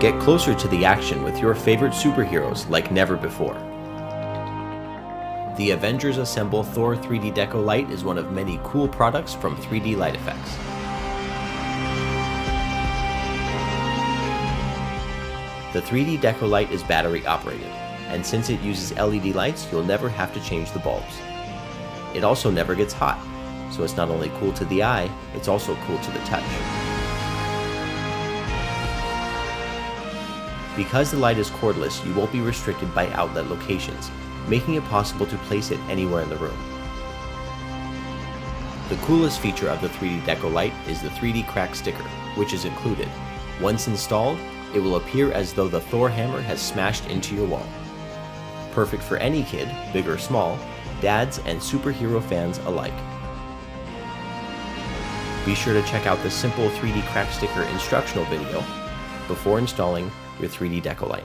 Get closer to the action with your favorite superheroes like never before. The Avengers Assemble Thor 3D Deco Light is one of many cool products from 3D Light Effects. The 3D Deco Light is battery operated, and since it uses LED lights, you'll never have to change the bulbs. It also never gets hot, so it's not only cool to the eye, it's also cool to the touch. Because the light is cordless, you won't be restricted by outlet locations, making it possible to place it anywhere in the room. The coolest feature of the 3D Deco Light is the 3D crack sticker, which is included. Once installed, it will appear as though the Thor hammer has smashed into your wall. Perfect for any kid, big or small, dads and superhero fans alike. Be sure to check out the simple 3D crack sticker instructional video before installing your 3D Deco Light.